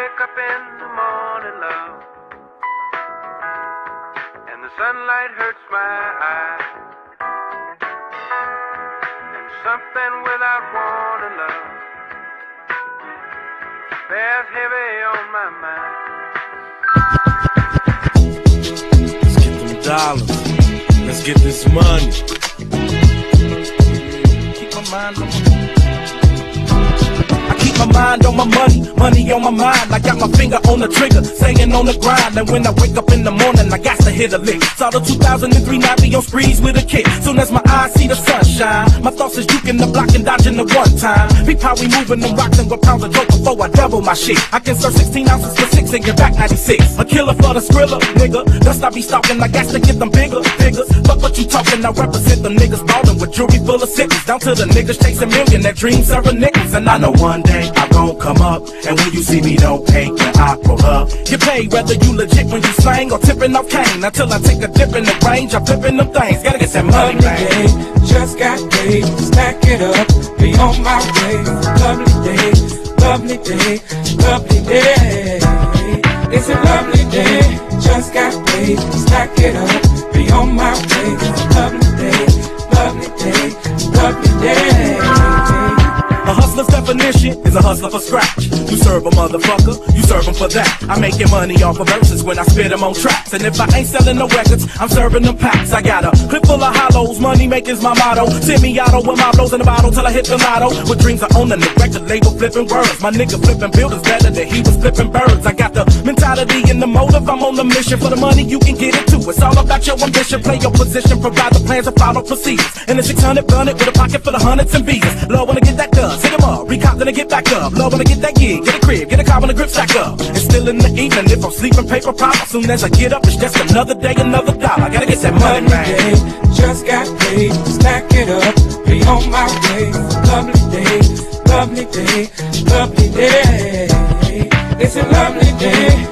wake up in the morning, love, and the sunlight hurts my eyes, and something without warning, love, bears heavy on my mind. Let's get them dollars. Let's get this money. Keep my mind on my mind on my money, money on my mind. I got my finger on the trigger, staying on the grind. And when I wake up in the morning, I got to hit a lick. Saw the 2003 Navi on sprees with a kick. Soon as my eyes see the sunshine, my thoughts is juking the block and dodging the one time. Peep how we moving them rocks and what pounds of dope before I double my shit. I can serve 16 ounces for six and get back 96. A killer for the skrilla, nigga. Dust I be stalking, I got to get them bigger, bigger. Fuck what you talking, I represent them niggas ballin' with jewelry full of sickles. Down to the niggas chasing million that dream serving nickels. And I know one day gon' come up. And when you see me, don't hate when I pull up. You pay whether you legit when you slang or tipping off cane. Until I take a dip in the range, I'm flipping them things. Gotta get that money, man. day, just got paid, stack it up, be on my way. Lovely day, lovely day, lovely day. It's a lovely day, just got paid, stack it up, be on my way. Is a hustler for scratch. You serve a motherfucker, you serve him for that. I'm making money off of verses when I spit them on tracks. And if I ain't selling no records, I'm serving them packs. I got a clip full of hollows, money making my motto. Semi-auto with my blows in the bottle till I hit the lotto. With dreams of owning the record label, flipping words. My nigga flipping buildings better than he was flipping birds. I got the mentality and the motive, I'm on the mission for the money, you can get it too. It's all about your ambition, play your position, provide the plans and follow procedures. And the 600 gun it with a pocket full of hundreds and visas. Love when I get that done, hit 'em up, recop then I get back up. Love when I get that gig, get a crib, get a car when the grip stack up. And still in the evening, if I'm sleeping paper pop, as soon as I get up, it's just another day, another dollar. I gotta get that money, Lovely man. day, just got paid, stack it up, be on my way. Lovely day, lovely day, lovely day. It's a lovely day,